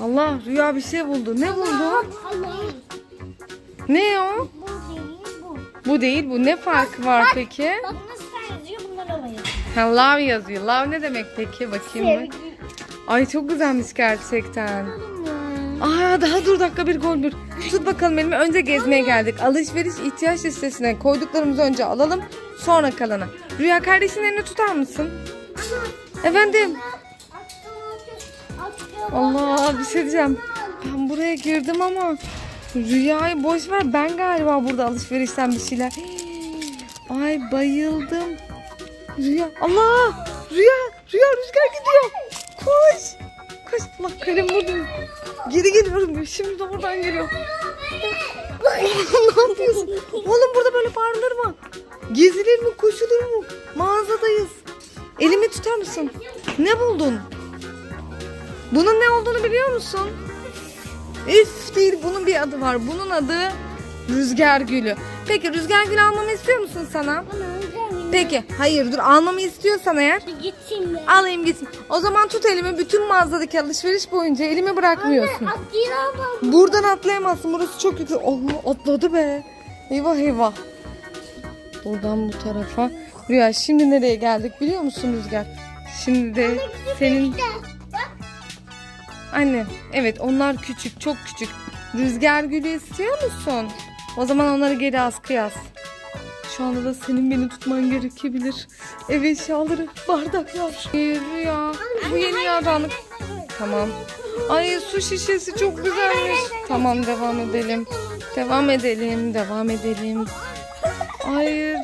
Allah Rüya bir şey buldu. Ne buldu? Ne o? Bu değil bu. Bu değil bu. Ne farkı var peki? Bak nasıl yazıyor bunlar hava yazıyor. Ha, love yazıyor. Love ne demek peki? Bakayım mı? Ay çok güzelmiş gerçekten. Aa daha dur dakika bir gol bir. Tut bakalım elimi. Önce gezmeye geldik. Alışveriş ihtiyaç listesine koyduklarımızı önce alalım. Sonra kalana. Rüya kardeşinin elini tutar mısın? Efendim? Allah bir şey diyeceğim. Ben buraya girdim ama Rüyayı boş ver. Ben galiba burada alışverişten bir şeyler. Ay bayıldım. Rüya. Allah! Rüya! Rüya rüzgar gidiyor. Koş! Koş. Allah kalem vurdum. Geri geliyorum. Şimdi de buradan geliyor. ne yapıyorsun? Oğlum burada böyle bağırılır mı? Gezilir mi? Koşulur mu? Mağazadayız. Elimi tutar mısın? Ne buldun? Bunun ne olduğunu biliyor musun? Üf değil bunun bir adı var. Bunun adı rüzgar gülü. Peki rüzgar gülü almamı istiyor musun sana? Peki hayır dur almamı istiyorsan eğer Gitsin mi? alayım gitsin. O zaman tut elimi bütün mağazadaki alışveriş boyunca elimi bırakmıyorsun. Atlayamam. Buradan atlayamazsın burası çok yüksek. Allah atladı be. Eyvah eyvah. Buradan bu tarafa. Rüya şimdi nereye geldik biliyor musun Rüzgar? Şimdi de senin Anne, evet onlar küçük, çok küçük. Rüzgar gülü istiyor musun? O zaman onları geri askı yaz. Şu anda da senin beni tutman gerekebilir. Ev eşyaları, bardaklar. Ee, Rüya, bu yeni yağdanlık. Tamam. Ay su şişesi çok güzelmiş. Tamam devam edelim. Devam edelim, devam edelim. Hayır.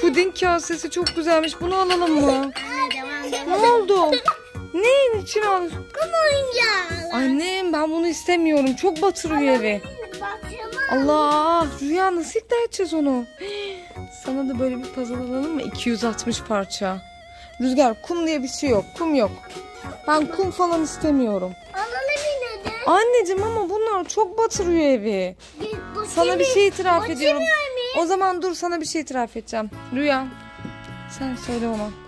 Puding kasesi çok güzelmiş. Bunu alalım mı? Ne oldu? Neyin için alıyorsun? Kum oyuncağı. Annem ben bunu istemiyorum. Çok batırıyor evi. Allah Rüya nasıl ikna edeceğiz onu? Sana da böyle bir puzzle alalım mı? 260 parça. Rüzgar kum diye bir şey yok. Kum yok. Ben kum falan istemiyorum. Anneciğim ama bunlar çok batırıyor evi. Bu Sana bir şey itiraf ediyorum. O zaman dur sana bir şey itiraf edeceğim. Rüya sen söyle ona.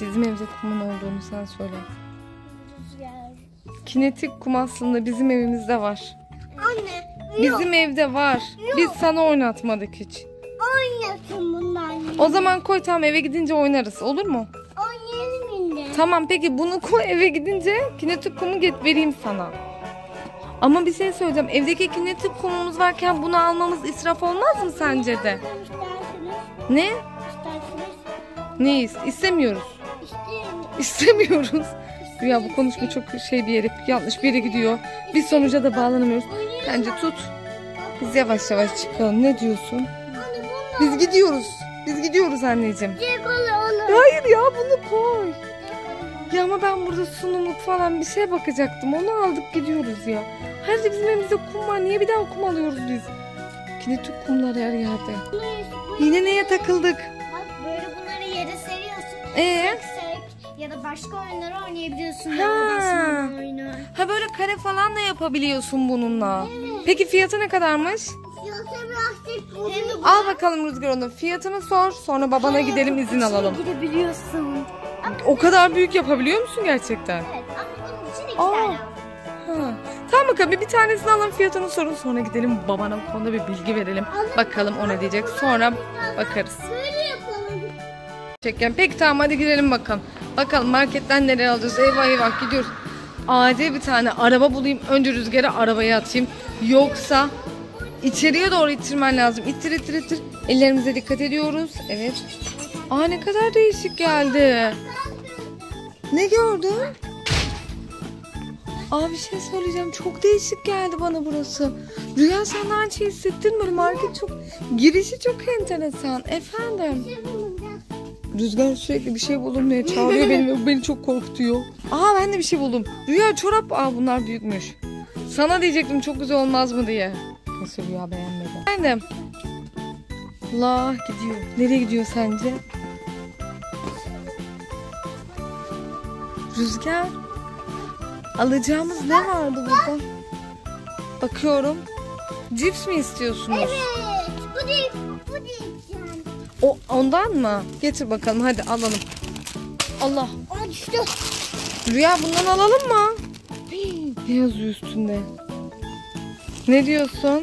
Bizim evde kumun olduğunu sen söyle. Rüzgar. Kinetik kum aslında bizim evimizde var. Anne. Bizim evde var. Biz sana oynatmadık hiç. Oynatın bunlarla. O zaman koy tamam eve gidince oynarız olur mu? Oynayalım yine. Tamam peki bunu koy eve gidince kinetik kumu get vereyim sana. Ama bir şey söyleyeceğim. Evdeki kinetik kumumuz varken bunu almamız israf olmaz mı sence de? Ne? Neyiz? İstemiyoruz. İstemiyoruz. Rüya bu konuşma çok şey bir yere yanlış bir yere gidiyor. Bir sonuca da bağlanamıyoruz. Bence tut. Biz yavaş yavaş çıkalım. Ne diyorsun? Biz gidiyoruz. Biz gidiyoruz anneciğim. Hayır ya bunu koy. Ya ama ben burada sunumluk falan bir şeye bakacaktım. Onu aldık gidiyoruz ya. Her şey bizim evimizde kum var. Niye bir daha kum alıyoruz biz? Kinetik kumlar her yerde. Yine neye takıldık? Bak böyle bunları yere seriyorsun. Ee? Ya da başka oyunları oynayabiliyorsun. Ha. Oyunu. Ha böyle kare falan da yapabiliyorsun bununla. Peki fiyatı ne kadarmış? Yoksa plastik bunu. Al bakalım Rüzgar onu. Fiyatını sor. Sonra babana gidelim izin alalım. Gidebiliyorsun. O kadar büyük yapabiliyor musun gerçekten? Evet ama bunun için iki Aa. tane. Ha. Tamam bakalım bir, bir tanesini alın fiyatını sorun sonra gidelim babana bu konuda bir bilgi verelim. Bakalım o ne diyecek sonra bakarız. Böyle. Çekken. Peki tamam hadi gidelim bakalım. Bakalım marketten nereye alacağız? Eyvah eyvah gidiyoruz. Acil bir tane araba bulayım. Önce rüzgara arabayı atayım. Yoksa içeriye doğru ittirmen lazım. İttir ittir ittir. Ellerimize dikkat ediyoruz. Evet. Aa ne kadar değişik geldi. Ne gördün? Aa bir şey söyleyeceğim. Çok değişik geldi bana burası. Rüya sen şeyi hissettin mi? Market çok... Girişi çok enteresan. Efendim? Rüzgar sürekli bir şey buldum diye çağırıyor beni ve bu beni çok korkutuyor. Aa ben de bir şey buldum. Rüya çorap. Aa bunlar büyükmüş. Sana diyecektim çok güzel olmaz mı diye. Nasıl Rüya beğenmedi. Efendim? Allah gidiyor. Nereye gidiyor sence? Rüzgar. Alacağımız ne vardı burada? Bakıyorum. Cips mi istiyorsunuz? Evet. Bu değil. Bu değil. O ondan mı? Getir bakalım hadi alalım. Allah. Aa düştü. Rüya bundan alalım mı? Ne yazıyor üstünde? Ne diyorsun?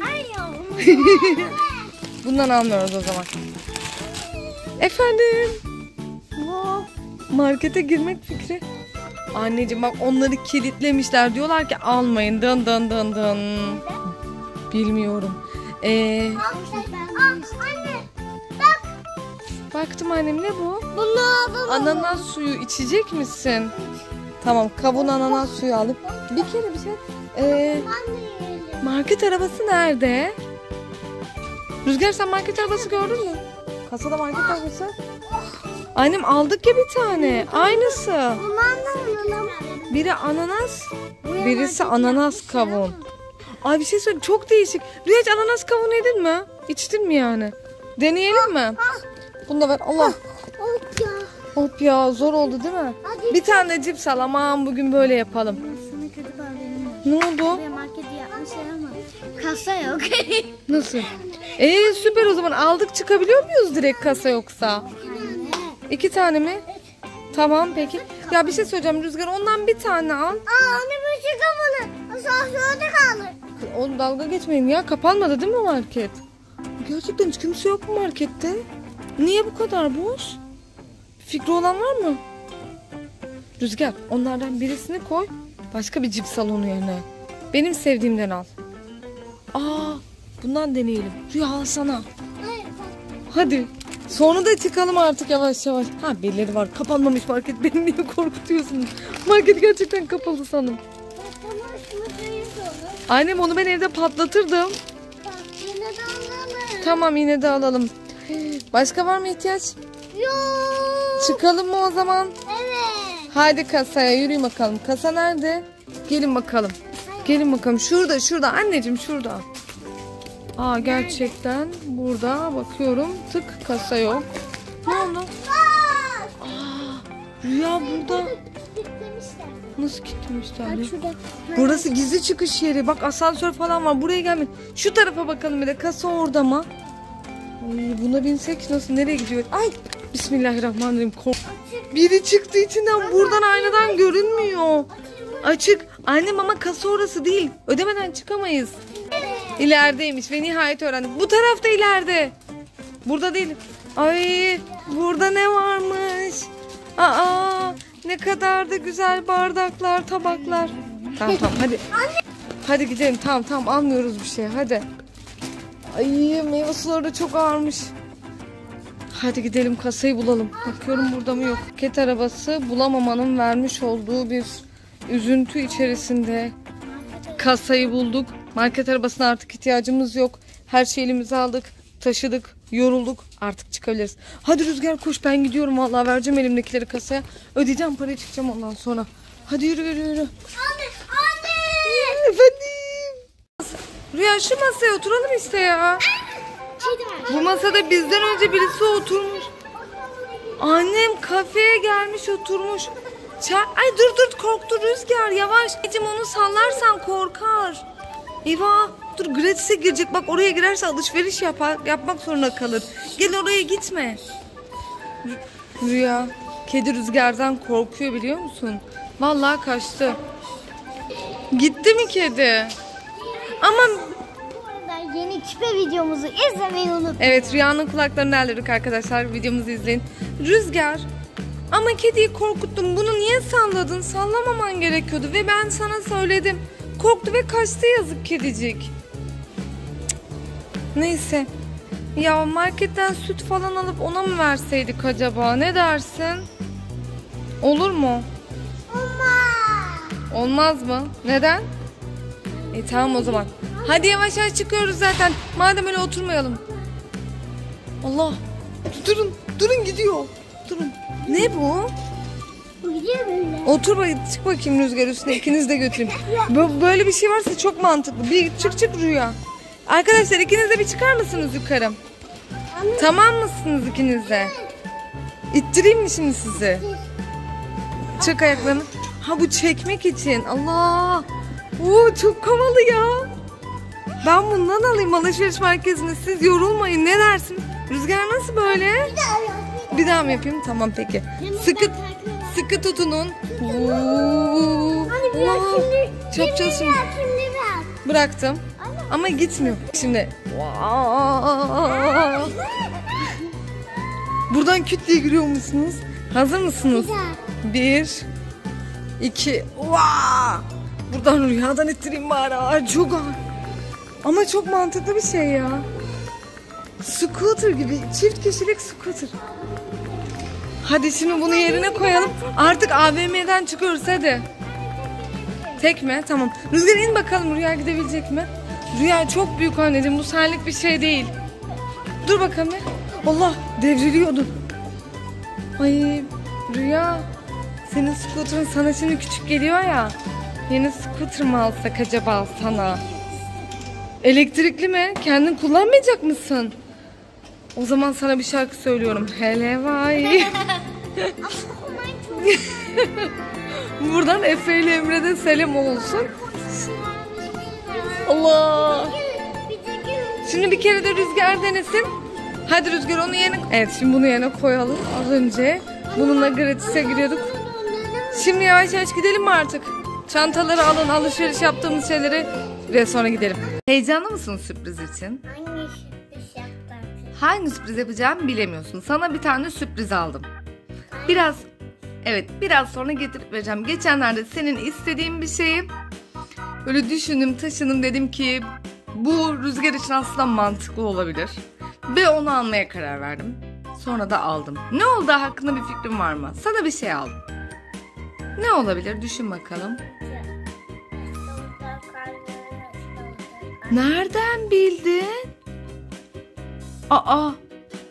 Bundan almıyoruz o zaman. Efendim? Vah, Markete girmek fikri. Anneciğim bak onları kilitlemişler. Diyorlar ki almayın. Dın dın dın dın. Bilmiyorum. Ee, annem ne bu? Bunu aldım. Ananas suyu içecek misin? Tamam kavun ananas suyu aldım. Bir kere bir şey. Ee, market arabası nerede? Rüzgar sen market arabası gördün mü? Kasada market arabası. Annem aldık ya bir tane. Aynısı. Alalım. Biri ananas, birisi ananas kavun. Ay bir şey söyleyeyim çok değişik. Rüya hiç ananas kavun yedin mi? İçtin mi yani? Deneyelim mi? Bunu da ver. Allah. Of ya. Hop ya zor oldu değil mi? Hadi. Bir tane de cips al aman bugün böyle yapalım. Sana kötü haberim var. Ne oldu? Buraya marketi yapmışlar ama kasa yok. Nasıl? Ee süper o zaman aldık çıkabiliyor muyuz direkt kasa yoksa? İki tane mi? Tamam peki. Ya bir şey söyleyeceğim Rüzgar ondan bir tane al. Aa anne bu çıkamadı. Asansörde kaldı. Oğlum dalga geçmeyin ya kapanmadı değil mi market? Gerçekten hiç kimse yok mu markette? Niye bu kadar boş? Fikri olan var mı? Rüzgar onlardan birisini koy. Başka bir cips al onun yerine. Benim sevdiğimden al. Aa bundan deneyelim. Rüya alsana. Hayır. Hadi. Sonra da çıkalım artık yavaş yavaş. Ha birileri var. Kapanmamış market. Beni niye korkutuyorsunuz? Market gerçekten kapalı sanırım. Annem onu ben evde patlatırdım. Bak yine de alalım. Tamam yine de alalım. Başka var mı ihtiyaç? Yok. Çıkalım mı o zaman? Evet. Hadi kasaya yürüyün bakalım. Kasa nerede? Gelin bakalım. Gelin bakalım. Şurada şurada. Anneciğim şurada. Aa gerçekten burada bakıyorum. Tık kasa yok. Ne oldu? Rüya burada. Nasıl kilitlemişler? Bak ya? şurada. Burası gizli çıkış yeri. Bak asansör falan var. Buraya gelme. Şu tarafa bakalım bir de. Kasa orada mı? Ay, buna binsek nasıl? Nereye gidiyor? Ay Bismillahirrahmanirrahim. Kork. Biri çıktı içinden. Buradan aynadan görünmüyor. Açık. Annem ama kasa orası değil. Ödemeden çıkamayız. İlerideymiş ve nihayet öğrendik. Bu tarafta ileride. Burada değil. Ay burada ne varmış? Aa ne kadar da güzel bardaklar, tabaklar. Tamam tamam hadi. Hadi gidelim. Tamam tamam almıyoruz bir şey. Hadi. Ay meyve suları da çok ağırmış. Hadi gidelim kasayı bulalım. Bakıyorum burada mı yok. Ket arabası bulamamanın vermiş olduğu bir üzüntü içerisinde. Kasayı bulduk. Market arabasına artık ihtiyacımız yok. Her şeyi elimize aldık. Taşıdık. Yorulduk. Artık çıkabiliriz. Hadi Rüzgar koş ben gidiyorum. Vallahi vereceğim elimdekileri kasaya. Ödeyeceğim parayı çıkacağım ondan sonra. Hadi yürü yürü yürü. Anne. Anne. Rüya şu masaya oturalım işte ya. Bu masada bizden önce birisi oturmuş. Annem kafeye gelmiş oturmuş. Ça Ay dur dur korktu Rüzgar yavaş. Ecim onu sallarsan korkar. Eyvah dur gratis'e girecek bak oraya girerse alışveriş yapar, yapmak zorunda kalır. Gel oraya gitme. Rü- Rüya kedi rüzgardan korkuyor biliyor musun? Vallahi kaçtı. Gitti mi kedi? Ama arada yeni küpe videomuzu izlemeyi unutmayın. Evet Rüya'nın kulaklarını elledik arkadaşlar. Videomuzu izleyin. Rüzgar. Ama kediyi korkuttun. Bunu niye salladın? Sallamaman gerekiyordu. Ve ben sana söyledim. Korktu ve kaçtı yazık kedicik. Cık. Neyse. Ya marketten süt falan alıp ona mı verseydik acaba? Ne dersin? Olur mu? Olmaz mı? Neden? E tamam o zaman. Hadi yavaş yavaş çıkıyoruz zaten. Madem öyle oturmayalım. Allah. Durun. Durun gidiyor. Durun. Ne bu? Bu gidiyor böyle. Otur bak çık bakayım rüzgar üstüne ikiniz de götüreyim. Bö- Böyle bir şey varsa çok mantıklı. Bir çık çık rüya. Arkadaşlar ikiniz de bir çıkar mısınız yukarı? Tamam mısınız ikiniz de? İttireyim mi şimdi sizi? Çek ayaklarını. Ha bu çekmek için. Allah. Oo çok havalı ya. Ben bundan alayım alışveriş merkezine. Siz yorulmayın. Ne dersin? Rüzgar nasıl böyle? Bir daha mı yapayım? Tamam peki. Sıkı sıkı tutunun. Oo. Hani Oo, şimdi. çok çalışın. Bıraktım. Ama gitmiyor. Şimdi. Buradan küt diye giriyor musunuz? Hazır mısınız? Bir, iki, vaa! Buradan rüyadan ettireyim bari. Ağır. Ama çok mantıklı bir şey ya. Scooter gibi. Çift kişilik scooter. Hadi şimdi bunu yerine koyalım. Artık AVM'den çıkıyoruz hadi. Tek mi? Tamam. Rüzgar in bakalım Rüya gidebilecek mi? Rüya çok büyük anneciğim. Bu senlik bir şey değil. Dur bakalım bir. Allah devriliyordu. Ay Rüya. Senin scooter'ın sana şimdi küçük geliyor ya. Yeni scooter mı alsak acaba sana? Elektrikli mi? Kendin kullanmayacak mısın? O zaman sana bir şarkı söylüyorum. Hele vay. Buradan Efe ile Emre'de selam olsun. Allah. Şimdi bir kere de rüzgar denesin. Hadi rüzgar onu yerine... Evet şimdi bunu yerine koyalım. Az önce bununla gratis'e giriyorduk. Şimdi yavaş yavaş gidelim mi artık? Çantaları alın, alışveriş yaptığımız şeyleri ve sonra gidelim. Heyecanlı mısın sürpriz için? Hangi sürpriz yapacaksın? Hangi sürpriz yapacağımı bilemiyorsun. Sana bir tane sürpriz aldım. Biraz evet biraz sonra getirip vereceğim. Geçenlerde senin istediğin bir şeyi böyle düşündüm taşındım dedim ki bu rüzgar için aslında mantıklı olabilir. Ve onu almaya karar verdim. Sonra da aldım. Ne oldu hakkında bir fikrin var mı? Sana bir şey aldım. Ne olabilir düşün bakalım. Nereden bildin? Aa,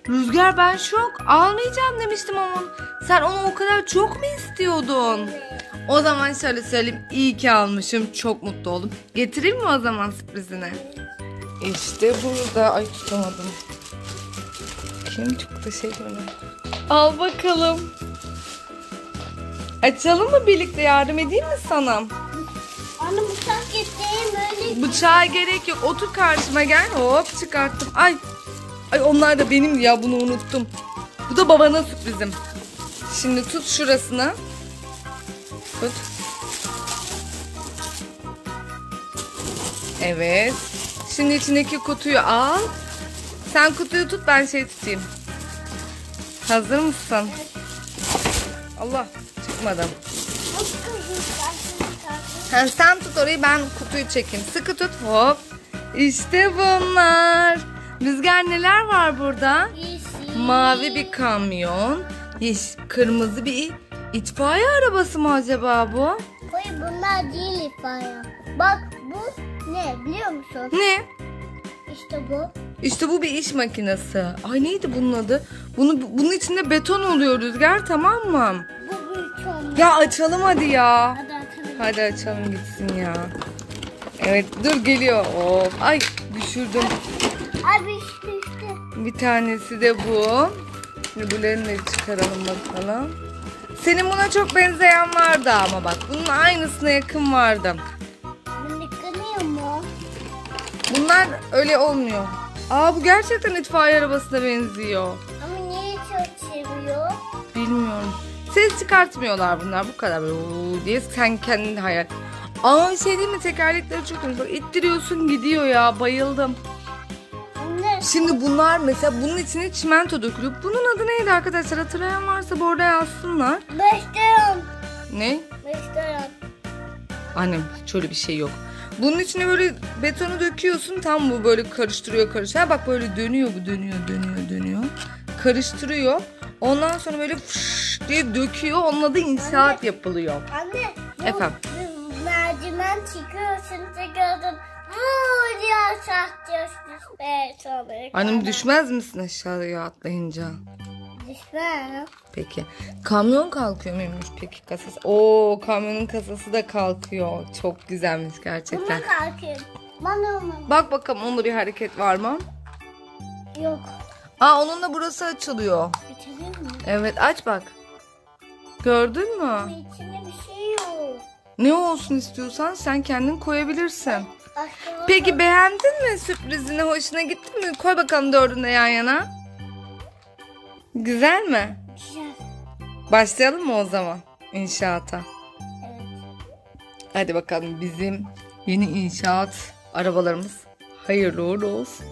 Rüzgar ben şok. Almayacağım demiştim ama. Sen onu o kadar çok mu istiyordun? O zaman şöyle söyleyeyim. İyi ki almışım. Çok mutlu oldum. Getireyim mi o zaman sürprizini? İşte burada. Ay tutamadım. Kim çok da şey böyle. Al bakalım. Açalım mı birlikte yardım edeyim mi sana? Bıçağa gerek yok. Otur karşıma gel. Hop çıkarttım. Ay. Ay onlar da benim ya bunu unuttum. Bu da babana sürprizim. Şimdi tut şurasını. Tut. Evet. Şimdi içindeki kutuyu al. Sen kutuyu tut ben şey tutayım. Hazır mısın? Allah çıkmadım. Ha, sen tut orayı ben kutuyu çekeyim. Sıkı tut. Hop. İşte bunlar. Rüzgar neler var burada? Yeşil. Mavi bir kamyon. Yeşil, kırmızı bir itfaiye arabası mı acaba bu? Koy bunlar değil ifade. Bak bu ne biliyor musun? Ne? İşte bu. İşte bu bir iş makinesi. Ay neydi bunun adı? Bunu bunun içinde beton oluyor Rüzgar tamam mı? Bu olmuş. Ya açalım hadi ya. Hadi. Hadi açalım gitsin ya. Evet dur geliyor. Of. Ay düşürdüm. Abi işte işte. Bir tanesi de bu. Öbürlerini de çıkaralım bakalım. Senin buna çok benzeyen vardı ama bak. Bunun aynısına yakın vardı. Bunu kınıyor mu? Bunlar öyle olmuyor. Aa bu gerçekten itfaiye arabasına benziyor. Ses çıkartmıyorlar bunlar bu kadar böyle "Oo" diye sen kendin hayal. Bir şey değil mi tekerlekleri çok. Bak ittiriyorsun gidiyor ya bayıldım. Anne Şimdi bunlar mesela bunun içine çimento dökülüyor. Bunun adı neydi arkadaşlar hatırlayan varsa bu arada yazsınlar. restoran. Ne? Restoran. Annem şöyle bir şey yok. Bunun içine böyle betonu döküyorsun tam bu böyle karıştırıyor karıştırıyor. Bak böyle dönüyor bu dönüyor dönüyor dönüyor. Karıştırıyor. Ondan sonra böyle fış diye döküyor. Onun adı inşaat yapılıyor. Anne. Bu, Efendim? bu merdiven çıkıyorsun çıkıyorsun. Vuuu diye saklıyorsun. Evet sonra. Annem düşmez misin aşağıya atlayınca? Düşme. Peki. Kamyon kalkıyor muymuş peki kasası? Oo kamyonun kasası da kalkıyor. Çok güzelmiş gerçekten. Bunu kalkayım. Bana mı? Bak bakalım onda bir hareket var mı? Yok. Aa onun da burası açılıyor. Bitirir mi? Evet aç bak. Gördün mü? Ama içinde bir şey yok. Ne olsun istiyorsan sen kendin koyabilirsin. Peki beğendin mi sürprizini? Hoşuna gitti mi? Koy bakalım dördünü de yan yana. Güzel mi? Güzel. Başlayalım mı o zaman inşaata? Evet. Hadi bakalım bizim yeni inşaat arabalarımız hayırlı uğurlu olsun.